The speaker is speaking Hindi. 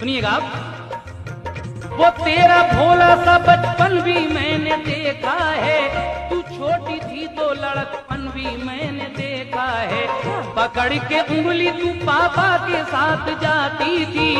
सुनिएगा वो तेरा भोला सा बचपन भी मैंने देखा है। तू छोटी थी तो लड़कपन भी मैंने देखा है। पकड़ के उंगली तू पापा के साथ जाती थी।